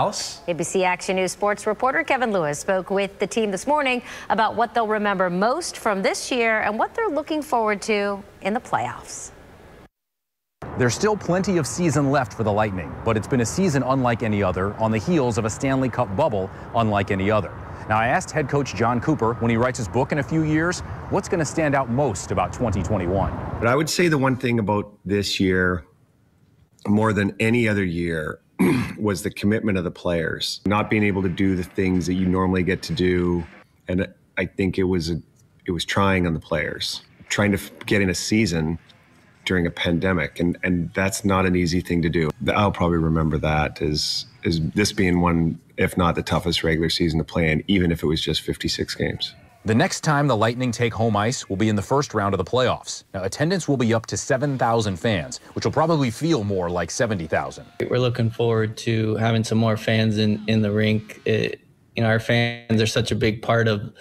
House. ABC Action News sports reporter Kevin Lewis spoke with the team this morning about what they'll remember most from this year and what they're looking forward to in the playoffs. There's still plenty of season left for the Lightning, but it's been a season unlike any other on the heels of a Stanley Cup bubble unlike any other. Now, I asked head coach Jon Cooper when he writes his book in a few years, what's going to stand out most about 2021? But I would say the one thing about this year, more than any other year, was the commitment of the players, not being able to do the things that you normally get to do. And I think it was, a, it was trying on the players, trying to get in a season during a pandemic, and and that's not an easy thing to do. I'll probably remember that as as this being one, if not the toughest regular season to play in, even if it was just 56 games. The next time the Lightning take home ice will be in the first round of the playoffs. Now, attendance will be up to 7,000 fans, which will probably feel more like 70,000. We're looking forward to having some more fans in, in the rink. It, you know, our fans are such a big part of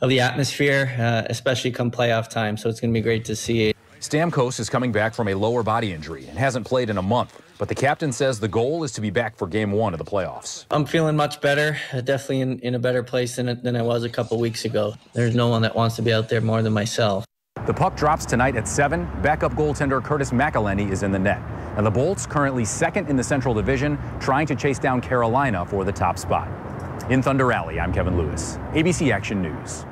of the atmosphere, uh, especially come playoff time. So it's going to be great to see. Stamkos is coming back from a lower body injury and hasn't played in a month. But the captain says the goal is to be back for game one of the playoffs. I'm feeling much better, definitely in, in a better place than, than I was a couple weeks ago. There's no one that wants to be out there more than myself. The puck drops tonight at 7. Backup goaltender Curtis McElhinney is in the net. And the Bolts, currently second in the Central Division, trying to chase down Carolina for the top spot. In Thunder Alley, I'm Kevin Lewis, ABC Action News.